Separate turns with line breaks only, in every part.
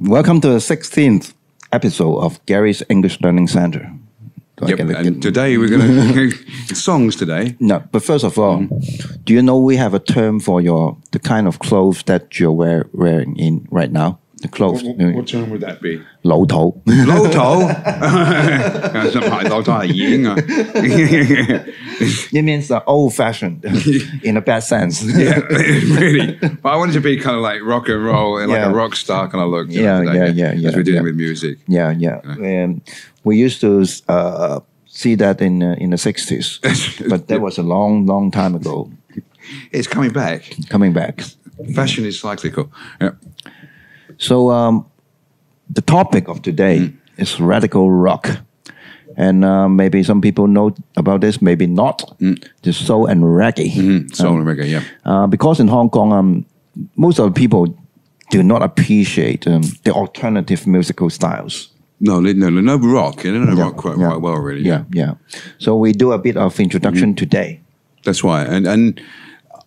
Welcome to the 16th episode of Gary's English Learning Center. Do
Yep,
get
and today we're going to songs today.
No, but first of all, do you know we have a term for your the kind of clothes that you're wear, wearing in right now? The clothes,
What, what term would that be?
老土.
Low toe. That's not my low toe.
It means uh, old-fashioned in a bad sense.
Yeah, really. But I wanted to be kind of like rock and roll and like a rock star kind of look. you
Yeah,
know, today,
yeah, yeah, yeah,
As we're doing
yeah.
with music.
yeah, yeah. Um, we used to uh, see that in uh, in the 60s, but that was a long, long time ago.
It's coming back.
Coming back.
Fashion is cyclical. Yeah.
So um, the topic of today
Mm.
is radical rock, and uh, maybe some people know about this, maybe not. The soul and reggae,
Mm, soul and reggae, yeah.
uh, because in Hong Kong, um, most of the people do not appreciate um, the alternative musical styles.
No, no, no, no rock. They don't know
Yeah,
rock quite,
yeah.
quite well, really.
Yeah, yeah. So we do a bit of introduction
Mm.
today.
That's why. And and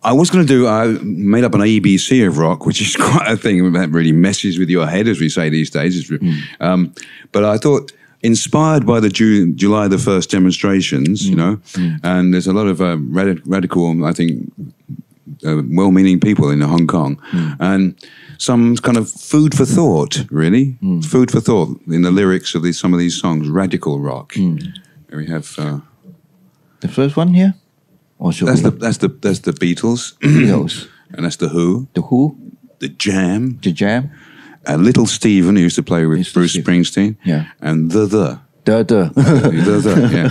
I was going to do. I made up an ABC of rock, which is quite a thing that really messes with your head, as we say these days. Re- um, but I thought. Inspired by the Ju- July the first demonstrations, you know, and there's a lot of uh, radi- radical, I think, uh, well-meaning people in Hong Kong, and some kind of food for thought, really, food for thought in the lyrics of these some of these songs, radical rock. Here we have. Uh,
The first one here,
that's the that's the that's the Beatles,
Beatles,
and that's the Who,
the Who,
the Jam,
the Jam,
and Little Steven who used to play with
Little
Bruce. Springsteen,
Yeah.
and the the.
the the.
the, the, yeah.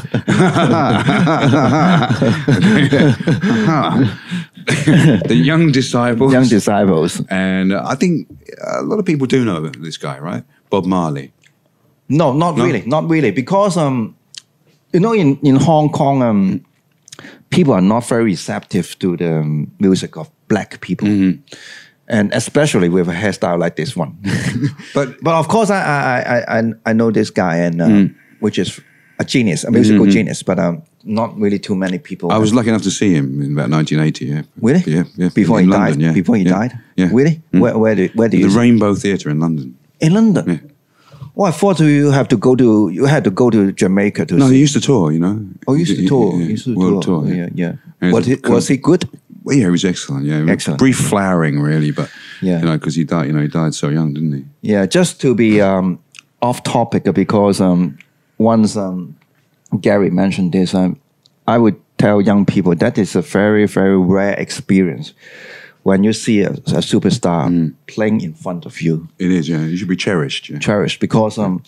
the young disciples.
Young disciples.
and uh, I think a lot of people do know this guy, right? Bob Marley.
No, not
No?
really, not really, because um, you know, in in Hong Kong, um, people are not very receptive to the music of black people,
Mm-hmm.
and especially with a hairstyle like this one.
But
but of course, I I I I, I know this guy, and uh,
Mm.
which is a genius, a musical genius, but um, not really too many people.
Mm-hmm. I was lucky enough to see him in about 1980. Yeah,
really,
Yeah, yeah.
Before
in
he
London,
died,
Yeah,
before he
yeah,
died,
Yeah,
really.
Mm.
Where where do where do
the
you see-
Rainbow Theatre in London.
in London? Oh, I thought you have to go to you had to go to Jamaica to
No,
see.
he used to tour. You know.
Oh, he used to tour.
yeah,
He used to
world
tour.
tour.
Yeah, yeah. Was he, was he good?
Well, yeah, he was excellent. Yeah,
Excellent.
Brief flowering, really, but
Yeah.
you know, because he died. You know, he died so young, didn't he?
Yeah, just to be um, off topic because um, once um, Gary mentioned this, um, I would tell young people that is a very, very rare experience when you see a, a superstar
Mm.
playing in front of you,
It is. Yeah, he should be cherished. Yeah.
cherished, because um,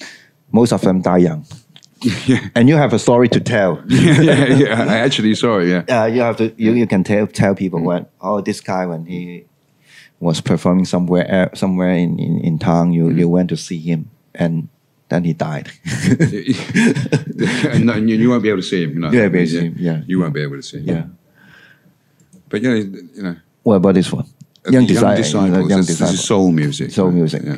most of them die young.
yeah.
And you have a story to tell.
yeah, yeah, yeah. I actually saw it. Yeah.
uh, you have to you, you can tell tell people when oh this guy when he was performing somewhere uh, somewhere in, in, in town you you went to see him and then he died
and, and you, you won't be able to see him. You know.
You won't be able to see him, yeah.
You won't be able to see him.
yeah
But you know, you know,
what about this one
the
young,
young
Disci-
disciples.
young
this, this is soul music.
Soul music.
Yeah.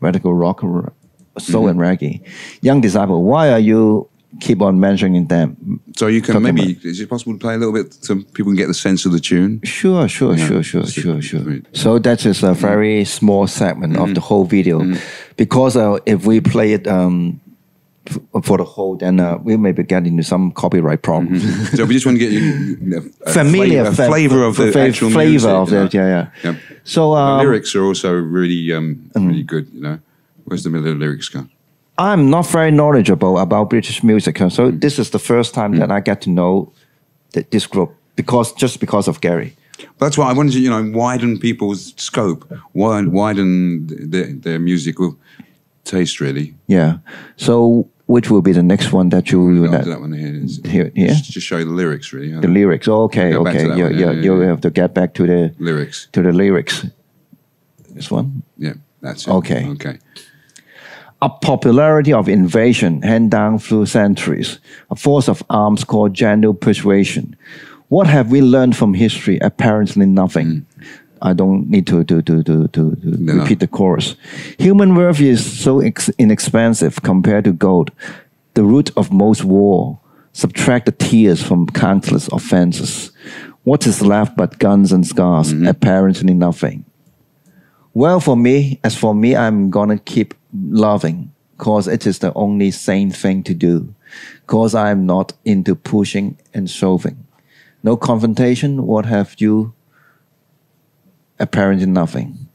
radical rock soul
Mm-hmm.
and reggae young disciple why are you keep on mentioning them
So you can maybe is it possible to play a little bit so people can get the sense of the tune?
Sure, sure,
Yeah,
sure, sure, sure, sure.
Right.
So that is a very small segment of the
Mm-hmm.
whole video, because uh, if we play it um, for the whole, then uh, we may be getting into some copyright problem.
so we just want to get you a
Familiar,
flavor, a flavor of the actual
flavor
music,
of
you know?
it. Yeah, yeah.
Yeah.
So
The
um,
lyrics are also really, um, really good. You know, where's the middle of the lyrics go?
I'm not very knowledgeable about British music, so this is the first time that I get to know th- this group because just because of Gary.
That's why I wanted to, you know, widen people's scope, widen, widen their, their musical taste. Really,
Yeah. So which will be the next one that you you
I'll
that,
that one here.
Here- here?
Just, just show you the lyrics, really.
the lyrics? Oh, okay,
Go
okay.
that
You
one, yeah, yeah,
you
yeah.
have to get back to the
lyrics.
to the lyrics. This one.
Yeah, that's it.
Okay.
Okay.
A popularity of invasion hand down through centuries, a force of arms called gentle persuasion. What have we learned from history? Apparently nothing. Hmm. I don't need to to to to to.
No,
repeat the chorus. Human worth is so ex- inexpensive compared to gold, the root of most war. Subtract the tears from countless offenses. What is left but guns and scars?
Mm-hmm.
Apparently nothing. Well, for me, as for me, I'm gonna keep loving because it is the only sane thing to do. Because I'm not into pushing and shoving. No confrontation. What have you? Apparently nothing.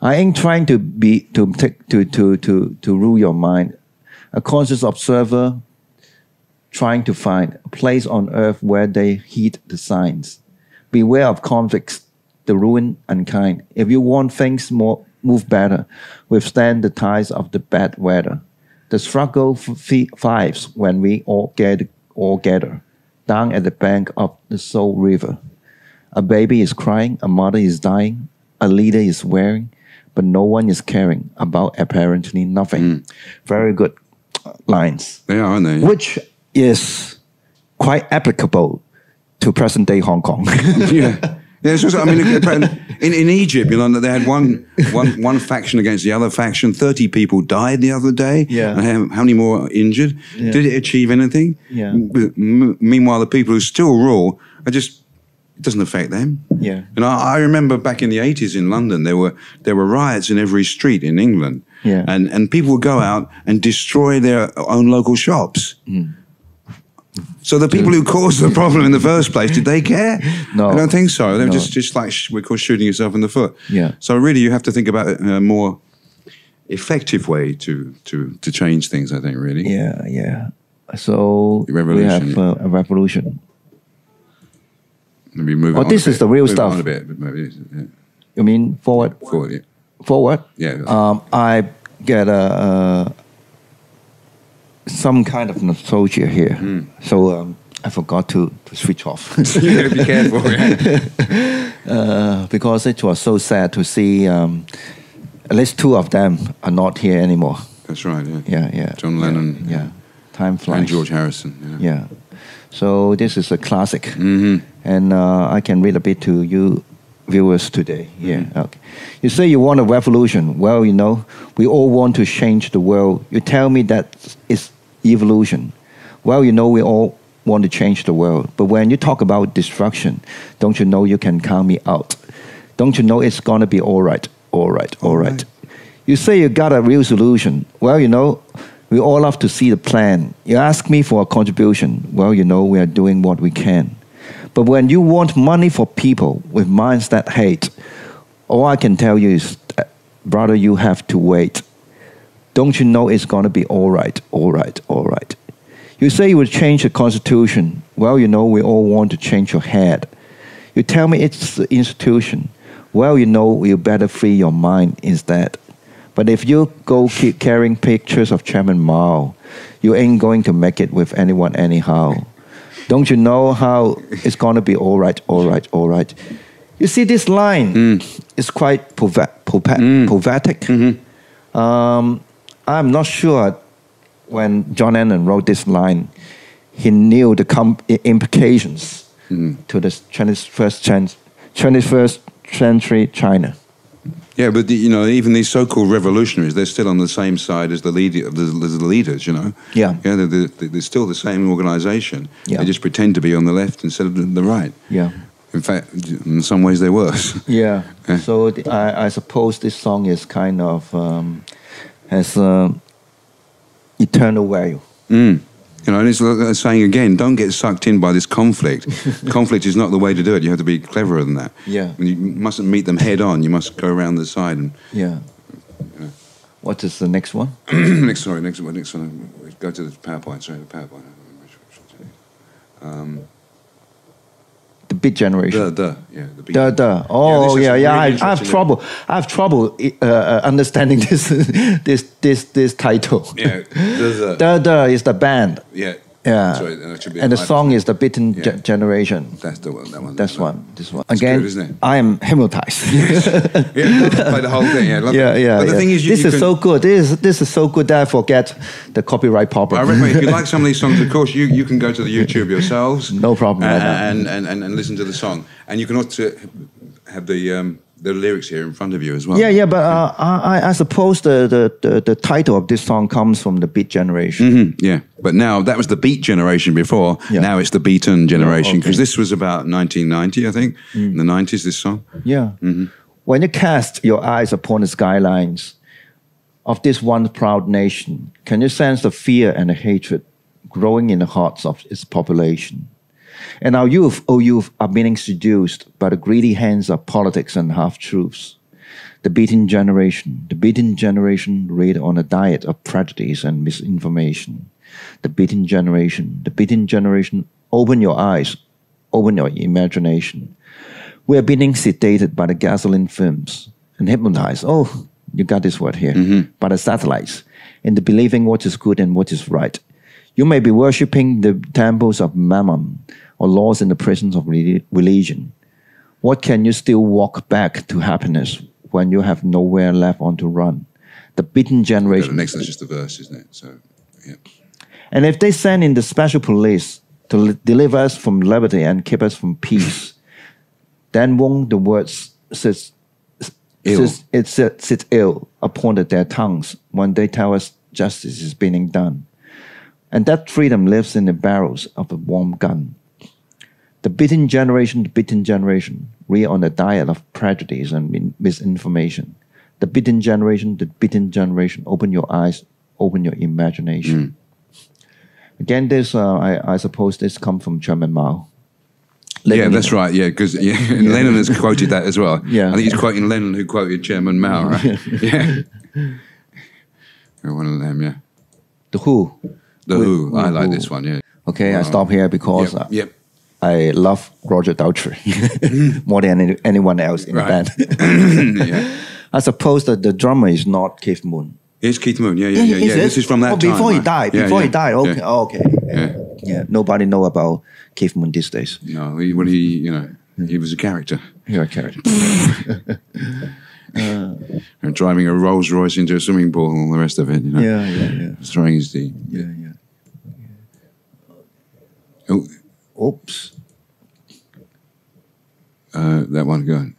I ain't trying to be to take to to to to rule your mind. A conscious observer trying to find a place on earth where they heed the signs. Beware of conflicts, the ruin unkind. If you want things more move better, withstand the tides of the bad weather. The struggle thrives when we all get all gather down at the bank of the soul river. A baby is crying, a mother is dying, a leader is wearing, but no one is caring about apparently nothing. Hmm. Very good lines
They are, aren't they?
which is quite applicable to present day Hong Kong.
yeah. Yeah, just, I mean, in, in Egypt, you know, that they had one, one, one faction against the other faction. 30 people died the other day.
Yeah.
How, how many more injured?
Yeah.
Did it achieve anything?
Yeah.
M- meanwhile, the people who still rule are just, it doesn't affect them.
Yeah.
And I, I remember back in the 80s in London, there were, there were riots in every street in England.
Yeah.
And, and people would go out and destroy their own local shops.
Mm.
So the people who caused the problem in the first place, did they care?
No.
I don't think so. They were
No.
just, just like sh- we call shooting yourself in the foot.
Yeah.
So really, you have to think about a more effective way to to to change things. I think really.
yeah, yeah. So
Revolution,
we have uh, a revolution.
Maybe move.
Oh, this is the real
Move
stuff.
On a bit, maybe, yeah.
You mean forward?
Forward, yeah.
Forward?
Yeah.
Um, I get a, uh some kind of nostalgia here.
Hmm.
So um, I forgot to, to switch off.
yeah, be careful. Yeah.
uh, because it was so sad to see um, at least two of them are not here anymore.
That's right. Yeah.
Yeah, yeah.
John Lennon,
Yeah.
yeah.
Time flies.
And George Harrison. Yeah.
Yeah. So this is a classic.
Mm-hmm.
And uh, I can read a bit to you viewers today. Yeah.
Mm-hmm.
Okay. You say you want a revolution. Well, you know, we all want to change the world. You tell me that it's evolution. Well, you know, we all want to change the world. But when you talk about destruction, don't you know you can count me out? Don't you know it's going to be all right, all right, all right. You say you got a real solution. Well, you know, we all love to see the plan. You ask me for a contribution. Well, you know, we are doing what we can. But when you want money for people with minds that hate, all I can tell you is, uh, brother, you have to wait. Don't you know it's going to be all right, all right, all right? You say you would change the constitution. Well, you know, we all want to change your head. You tell me it's the institution. Well, you know, you better free your mind instead. But if you go keep carrying pictures of Chairman Mao, you ain't going to make it with anyone anyhow. Don't you know how it's going to be all right, all right, all right? You see, this line mm. is quite prova- prova- mm. prophetic. Mm-hmm. Um, I'm not sure when John Lennon wrote this line, he knew the com- implications mm. to the 21st, cen- 21st century China.
Yeah, but the, you know, even these so-called revolutionaries, they're still on the same side as the leader, the, the leaders. You know.
Yeah.
Yeah, they're, they're, they're still the same organisation.
Yeah.
They just pretend to be on the left instead of the, right.
Yeah.
In fact, in some ways, they're worse.
Yeah.
Yeah.
So the, I, I suppose this song is kind of um, has um, eternal value.
Mm. You know, and it's like uh, saying again, don't get sucked in by this conflict. conflict is not the way to do it. You have to be cleverer than that.
Yeah.
And you mustn't meet them head on. You must go around the side. And
Yeah. What is the next one?
next, sorry, next one, next one. Go to the PowerPoint. Sorry, the PowerPoint.
Um, The Beat Generation.
The, the, yeah, the beat.
Duh, duh. Oh,
is
yeah, yeah.
really
I, I have trouble. I have trouble uh, uh, understanding this, this, this, this title.
Yeah, the, the.
Duh, duh is the band.
yeah.
Yeah.
Sorry, that should
and the song is the Beaten Ge- Generation.
That's the one. That one.
That's
that
one. This one.
It's
Again,
good, isn't it?
I am hypnotized.
Yeah, play the whole thing. Yeah, love
yeah, yeah.
But the
yeah.
thing is, you,
this
you
is
can,
so good. This is, this is so good that I forget the copyright problem.
I recommend if you like some of these songs, of course, you, you can go to the YouTube yourselves.
No problem
And, and, and, and, and listen to the song. And you can also have the, um, the lyrics here in front of you as well.
Yeah, yeah, but uh, I, I suppose the, the, the, the title of this song comes from the Beat Generation.
Mhm, yeah. But now, that was the beat generation before.
Yeah.
Now it's the beaten generation.
okay.
Because this was about 1990, I think. In the 90s, this song.
Yeah.
Mm-hmm.
When you cast your eyes upon the skylines of this one proud nation, can you sense the fear and the hatred growing in the hearts of its population? And our youth, oh youth, are being seduced by the greedy hands of politics and half truths. The beaten generation, the beaten generation read on a diet of prejudice and misinformation. The beaten generation, the beaten generation, open your eyes, open your imagination. We are being sedated by the gasoline fumes and hypnotized. Oh, you got this word here. Mm-hmm. By the satellites into believing what is good and what is right. You may be worshipping the temples of Mammon or lost in the presence of religion. What can you still walk back to happiness when you have nowhere left on to run? The beaten generation.
The next one's just a verse, isn't it? So, yeah.
And if they send in the special police to li- deliver us from liberty and keep us from peace, then won't the words sit, sit, it sit, sit ill upon their tongues when they tell us justice is being done? And that freedom lives in the barrels of a warm gun. The beaten generation, the beaten generation, we are on the diet of prejudice and misinformation. The beaten generation, the beaten generation, open your eyes, open your imagination. Again, this uh, I, I suppose this comes from Chairman Mao.
Yeah, that's right. Yeah, because yeah, and Lennon has quoted that as well.
Yeah.
I think he's quoting Lennon, who quoted Chairman Mao, right? yeah. Yeah, One of them, yeah.
The Who.
The
Who-
Who. I like
Who.
this one. Yeah.
Okay, I stop here because
Yep.
uh,
yep.
I love Roger Daltrey more than any, anyone else in
Right.
the band.
yeah.
I suppose that the drummer is not Keith Moon.
Here's Keith Moon. Yeah, yeah, yeah. yeah. This is from that
oh,
time.
before he died.
Yeah,
Before he died. Okay.
yeah.
Oh, okay. Yeah. yeah. Nobody know about Keith Moon these days.
No, he, when he, you know, he was a character.
You're a character.
And driving a Rolls Royce into a swimming pool and all the rest of it, you know.
yeah, yeah, yeah,
Throwing his D.
yeah, yeah.
Oh,
Oops.
uh, that one, go on.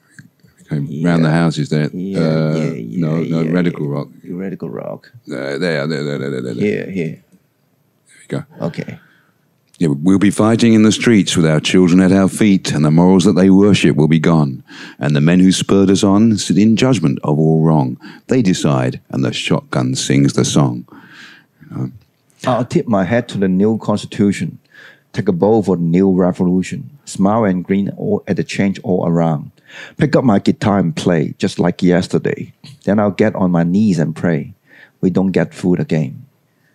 Came round the
Yeah.
houses there.
Yeah,
uh,
yeah, yeah,
no, no,
yeah,
Radical
yeah.
Rock.
Radical rock.
Uh, there, there, there, there, there, there.
Here, here.
we go.
Okay.
Yeah, we'll be fighting in the streets with our children at our feet, and the morals that they worship will be gone. And the men who spurred us on sit in judgment of all wrong. They decide, and the shotgun sings the song.
I'll tip my hat to the new constitution. Take a bow for the new revolution. Smile and grin all at the change all around. Pick up my guitar and play just like yesterday. Then I'll get on my knees and pray. We don't get food again.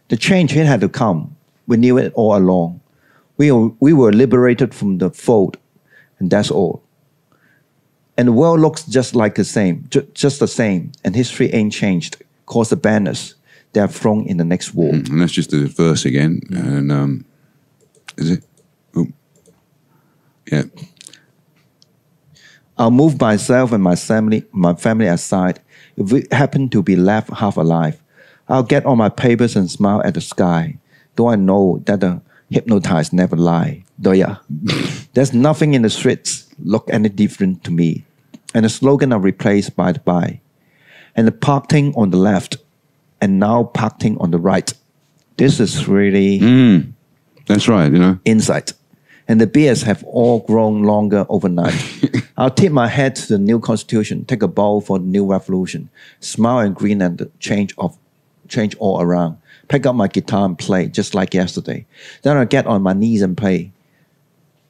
The change it had to come. We knew it all along. We we were liberated from the fold, and that's all. And the world looks just like the same, ju- just the same, and history ain't changed. Cause the banners they are thrown in the next war.
And that's just the verse again. And um, is it? Oh. Yeah.
I'll move myself and my family, my family aside. If we happen to be left half alive, I'll get on my papers and smile at the sky. Though I know that the hypnotized never lie. Though yeah, there's nothing in the streets look any different to me. And the slogan are replaced by the by. And the parking on the left, and now parking on the right. This is really hmm.
That's right, you know.
insight. And the beers have all grown longer overnight. I'll tip my hat to the new constitution, take a bow for the new revolution, smile and grin the change of change all around. Pick up my guitar and play just like yesterday. Then I'll get on my knees and play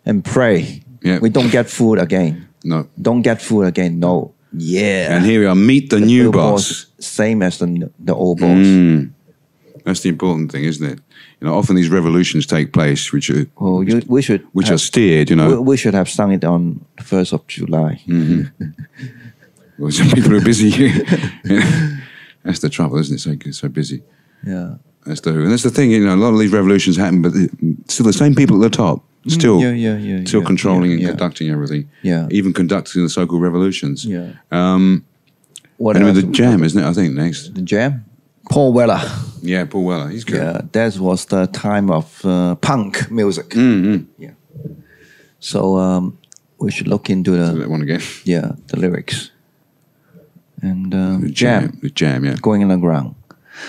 and pray.
Yeah.
We don't get food again.
No.
Don't get food again. No. Yeah.
And here we are, meet the, new
New
boss.
Same as the, the old boss. Mm.
That's the important thing, isn't it? You know, often these revolutions take place, which are
Oh, you, we should
which
have,
are steered. You
we,
know,
we should have sung it on the first of July.
well, some people are busy. that's the trouble, isn't it? So so busy.
Yeah.
That's the and that's the thing. You know, a lot of these revolutions happen, but still the same people at the top, still,
Mm, yeah, yeah, yeah,
still
yeah,
controlling
yeah,
and
yeah.
conducting everything.
Yeah.
even conducting the so-called revolutions.
Yeah.
Um,
What
with the jam, isn't it? I think next.
The jam. Paul Weller.
Yeah, Paul Weller. He's good.
Yeah, that was the time of uh, punk music.
Mm-hmm.
Yeah. So um, we should look into the
that one again.
yeah the lyrics and um,
The
jam
The jam. Yeah.
going underground.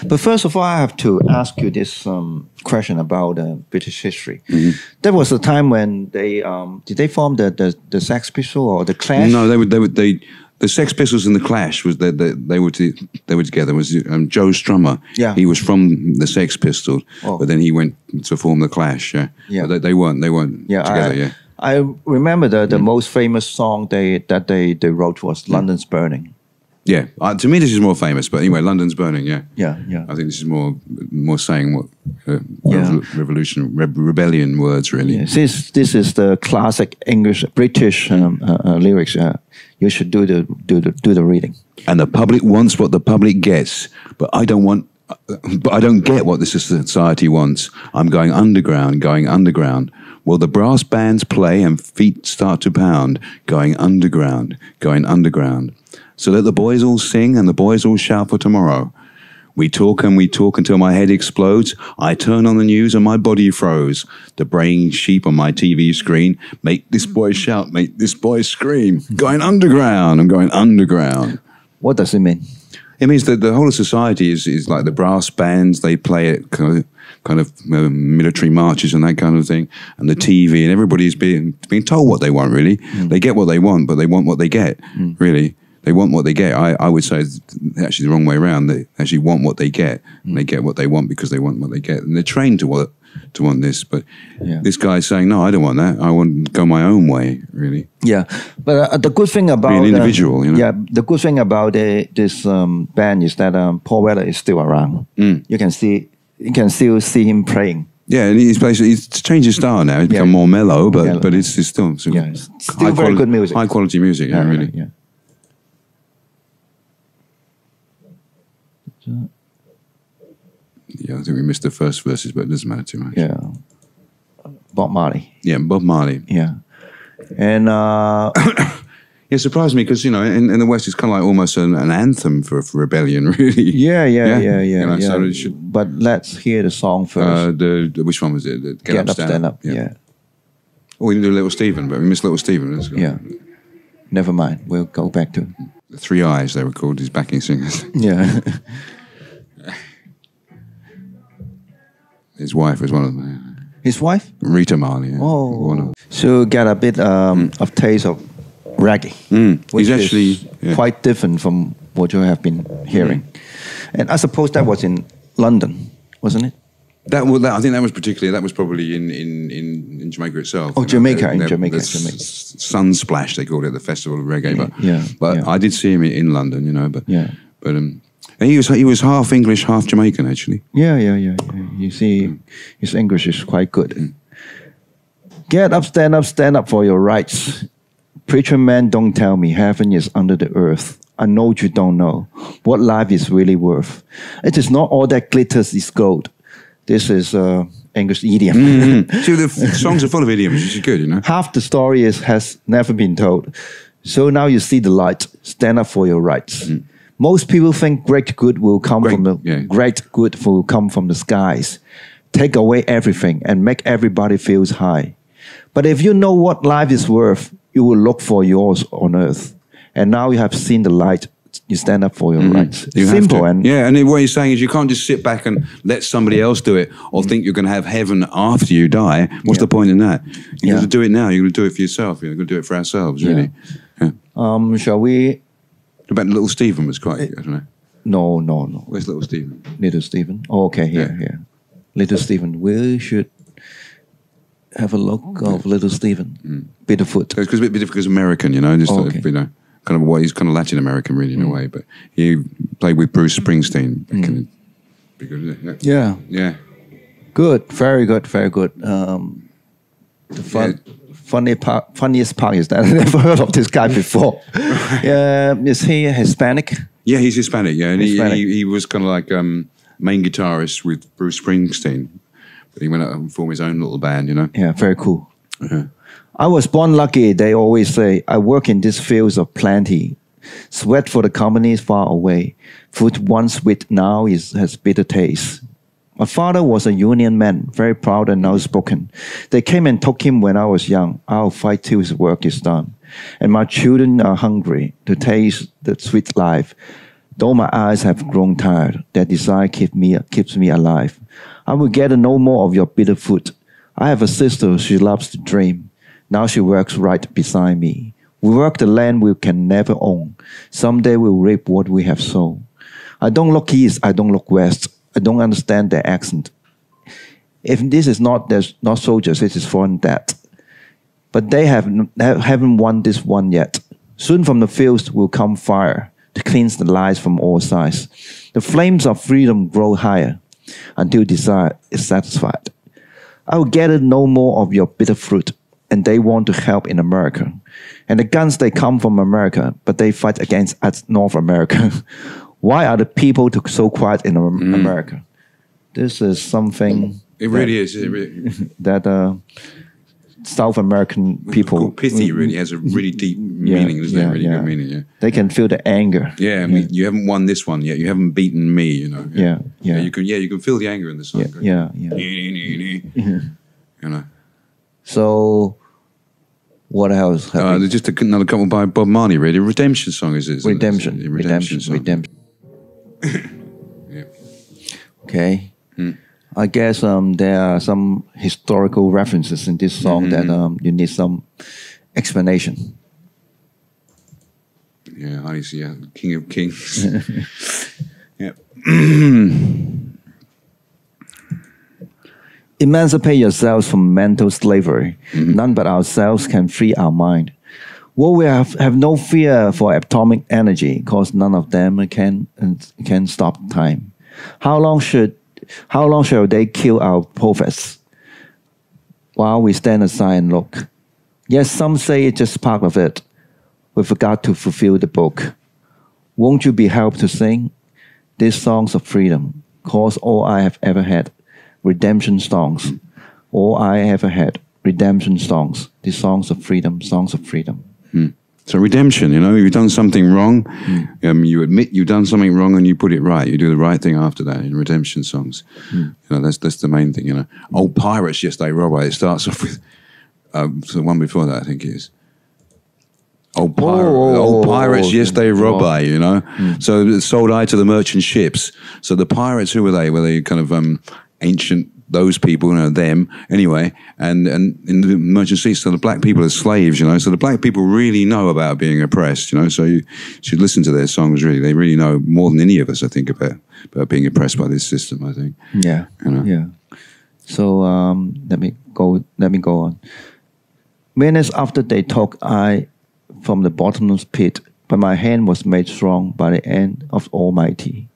But first of all, I have to ask you this um, question about uh, British history.
Mm-hmm.
There was a time when they um, did they form the, the the Sex Pistols or the Clash?
No, they would. They would. They the Sex Pistols and the Clash was that they, they were to, they were together. Was um, Joe Strummer?
Yeah.
he was from the Sex Pistols,
Oh.
but then he went to form the Clash. Yeah,
Yeah.
They, they weren't they weren't
Yeah,
together.
I,
yeah,
I remember the,
Mm.
the most famous song they that they, they wrote was "London's Burning."
Yeah. Uh, to me, this is more famous, but anyway, London's burning. Yeah,
Yeah, yeah.
I think this is more more saying what uh,
Yeah.
revolution re- rebellion words really.
Since this is the classic English British um, uh, uh, lyrics, uh, you should do the do the do the reading.
and the public wants what the public gets, but I don't want. But I don't get what this society wants. I'm going underground, going underground. Will the brass bands play and feet start to pound? Going underground, going underground. So let the boys all sing and the boys all shout for tomorrow. We talk and we talk until my head explodes. I turn on the news and my body froze. The braying sheep on my TV screen make this boy shout, make this boy scream. Going underground, I'm going underground.
What does it mean?
It means that the whole of society is, is like the brass bands, they play it kind of, kind of um, military marches and that kind of thing, and the TV, and everybody's being, being told what they want, really. They get what they want, but they want what they get, really. They want what they get. I, I would say it's actually the wrong way around. They actually want what they get, and they get what they want because they want what they get. And they're trained to want, to want this. But
Yeah.
this guy's saying, no, I don't want that. I want to go my own way, really.
Yeah, but uh, the good thing about
an
uh,
individual, you know?
yeah, the good thing about uh, this um, band is that um, Paul Weller is still around.
Mm.
You can see, you can still see him playing.
Yeah, and he's basically he's changed his style now. He's become more mellow, but
Mellow.
but it's, it's still, still
Yeah, it's still very good music.
High quality music, yeah, really.
yeah.
Yeah, I think we missed the first verses, but it doesn't matter too much.
Yeah. Bob Marley.
Yeah, Bob Marley.
Yeah. And uh,
It surprised me because you know in, in the West it's kind of like almost an, an anthem for, for rebellion, really.
yeah, yeah,
Yeah,
yeah, yeah.
you know,
yeah.
so it should-
but let's hear the song first.
Uh, the, the which one was it? The
Get, up, stand up. Yeah.
Oh, we didn't do Little Steven, but we missed Little Steven.
Yeah, Never mind. We'll go back to.
Three Eyes, they were called his backing singers.
Yeah.
His wife was one of them.
His wife.
Rita Marley. yeah.
Oh.
One of them.
So get a bit um, of taste of reggae,
Mm.
which
He's actually
is
yeah.
quite different from what you have been hearing. And I suppose that was in London, wasn't it?
That, well, that I think that was particularly that was probably in in, in, in Jamaica itself.
Oh,
know,
Jamaica, in Jamaica, Jamaica.
Sunsplash they called it, the festival of reggae. But
Yeah,
but
yeah.
I did see him in London, you know. But
Yeah.
but um, and he was he was half English, half Jamaican actually.
Yeah, yeah, yeah. yeah. You see, his English is quite good. Get up, stand up, stand up for your rights. Preacher man, don't tell me heaven is under the earth. I know you don't know what life is really worth. It is not all that glitters is gold. This is uh, English idiom.
See, the f- songs are full of idioms, which is good, you know.
Half the story is has never been told. So now you see the light. Stand up for your rights. Most people think great good will come
Great,
from the
yeah.
great good will come from the skies. Take away everything and make everybody feels high. But if you know what life is worth, you will look for yours on earth. And now you have seen the light. You stand up for your mm. rights.
You
Simple and
yeah, and what he's saying is you can't just sit back and let somebody else do it or mm. think you're going to have heaven after you die. What's
Yeah.
the point in that? You
Yeah.
got to do it now. You're going to do it for yourself. You're going to do it for ourselves, really. Yeah.
um, shall we?
But Little Steven was quite. I don't know.
No, no, no.
Where's Little Steven?
Little Steven. Oh, okay, here,
Yeah.
here. Little Steven. We should have a look of Little Stephen. Mm. Bitter Fruit.
Because it's a bit because American, you know, just
Oh, okay.
you know, kind of what he's kind of Latin American, really, in a way. But he played with Bruce Springsteen. in the- Be good?
Yeah,
Yeah.
good. Very good. Very good. Um, the fun, funny part, funniest part is that I never heard of this guy before. uh, is he Hispanic?
Yeah, he's Hispanic. Yeah, and he,
Hispanic.
he, he was kind of like um, main guitarist with Bruce Springsteen, but he went out and formed his own little band. You know.
Yeah, very cool.
Uh-huh.
I was born lucky. They always say I work in these fields of plenty. Sweat for the companies far away. Food once sweet now is has bitter taste. My father was a union man, very proud and outspoken. They came and took him when I was young. I'll fight till his work is done. And my children are hungry to taste the sweet life. Though my eyes have grown tired, their desire keep me, keeps me alive. I will get no more of your bitter food. I have a sister, she loves to dream. Now she works right beside me. We work the land we can never own. Someday we'll reap what we have sown. I don't look east, I don't look west. I don't understand their accent. If this is not not soldiers, it is foreign debt. But they have haven't won this one yet. Soon from the fields will come fire to cleanse the lies from all sides. The flames of freedom grow higher until desire is satisfied. I will gather no more of your bitter fruit, and they want to help in America. And the guns they come from America, but they fight against us North America. Why are the people to- so quiet in Am- America? This is something
It really is. It really,
that uh, South American people
called pithy really has a really deep
Yeah,
meaning, doesn't
yeah,
it? Really
yeah.
good meaning. Yeah.
they can feel the anger.
Yeah, I mean, you haven't won this one yet. You haven't beaten me. You know.
Yeah, yeah.
you can. Yeah, you can feel the anger in the song.
Yeah, yeah, yeah.
You know.
So, what else?
Uh,
we-
just a, another couple by Bob Marley. Really, redemption song is it? isn't it?
redemption, redemption, redemption.
Yeah.
Okay.
Hmm.
I guess um, there are some historical references in this song
Mm-hmm.
that um, you need some explanation.
Yeah, I see. Yeah, King of Kings. yeah.
Emancipate yourselves from mental slavery.
Mm-hmm.
None but ourselves can free our mind. Well, we have, have no fear for atomic energy, because none of them can can stop time. How long should how long shall they kill our prophets? While we stand aside and look. Yes, some say it's just part of it. We forgot to fulfill the book. Won't you be helped to sing these songs of freedom? Cause all I have ever had, redemption songs. All I ever had, redemption songs. These songs of freedom, songs of freedom.
So redemption, you know, you've done something wrong, um, you admit you've done something wrong, and you put it right. You do the right thing after that in redemption songs. You know, that's that's the main thing. You know, old pirates, yes, they rob. It starts off with um, so the one before that, I think it is. Old, pirate,
oh,
old pirates, yes, they rob
oh.
I, you know. So sold I to the merchant ships. So the pirates, who were they? Were they kind of um, ancient? Those people, you know, them anyway, and and in the emergency, so the black people are slaves, you know. So the black people really know about being oppressed, you know. So you should listen to their songs. Really, they really know more than any of us, I think, about about being oppressed by this system. I think.
Yeah.
You know?
Yeah. So um, let me go. Let me go on. Minutes after they took I from the bottomless pit, but my hand was made strong by the hand of Almighty.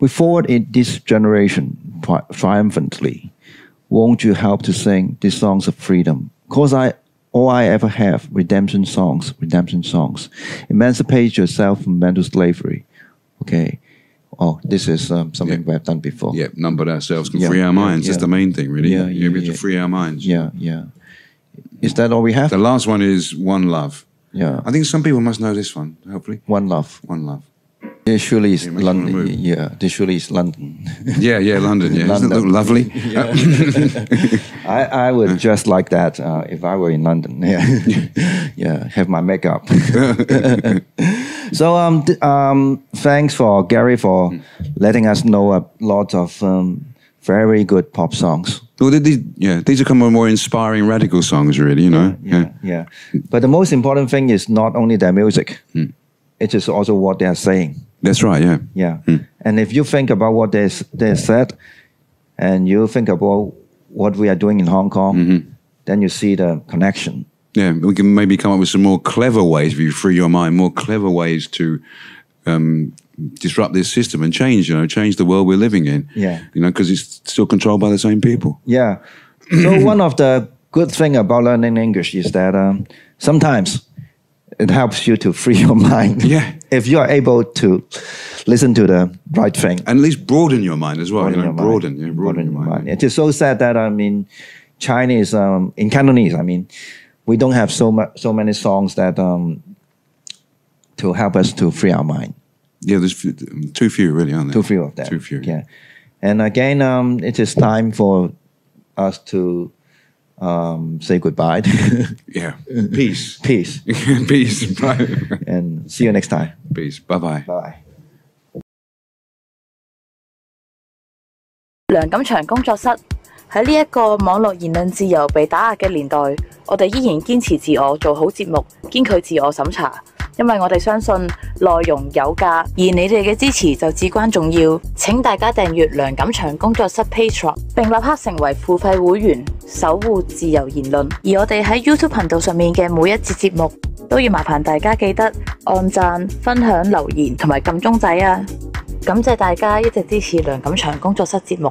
We forward in this generation tri- triumphantly. Won't you help to sing these songs of freedom? Cause I all I ever have, redemption songs, redemption songs. Emancipate yourself from mental slavery. Okay. Oh, this is um, something
Yeah.
we have done before.
Yeah, none but ourselves can
Yeah,
free our
yeah,
minds. That's the main thing, really.
Yeah,
you
yeah,
have to
yeah.
free our minds.
Yeah, yeah. Is that all we have?
The last one is one love.
yeah.
I think some people must know this one. Hopefully,
One love.
one love.
This surely is
You
London. Yeah, surely is London.
Yeah, yeah, London. Yeah, doesn't it look
London.
lovely?
I, I would just like that uh, if I were in London. Yeah, yeah. Have my makeup. so um, um, thanks for Gary for letting us know a lot of um, very good pop songs.
Well, these, yeah, these are kind of more inspiring, radical songs, really. You know.
yeah, yeah. But the most important thing is not only their music; it is also what they are saying.
That's right. Yeah.
Yeah. And if you think about what they they said, and you think about what we are doing in Hong Kong, then you see the connection.
Yeah, we can maybe come up with some more clever ways if you free your mind, more clever ways to um, disrupt this system and change. You know, change the world we're living in.
Yeah.
You know, because it's still controlled by the same people.
Yeah. So one of the good thing about learning English is that um, sometimes it helps you to free your mind.
Yeah.
If you are able to listen to the right thing.
And at least broaden your mind as well.
broaden
you know,
your mind.
broaden, yeah, broaden, your mind.
It is so sad that I mean, Chinese um, in Cantonese. I mean, we don't have so much so many songs that um, to help us to free our mind.
Yeah, there's few, too few, really, aren't there?
Too few of them.
Too few.
Yeah. And again, um, it is time for us to um, say goodbye.
Yeah. Peace.
Peace.
Peace. Bye.
And see you next time.
Peace. Bye bye.
Bye.
梁锦祥工作室 喺呢一个网络言论自由被打压嘅年代，我哋依然坚持自我，做好节目，坚拒自我审查， 因為我哋相信內容有價，而你哋嘅支持就至關重要。請大家訂閱梁錦祥工作室 Patreon，並立刻成為付費會員，守護自由言論。而我哋喺 YouTube 頻道上面嘅每一節節目，都要麻煩大家記得按讚、分享、留言同埋撳鐘仔啊！感謝大家一直支持梁錦祥工作室節目。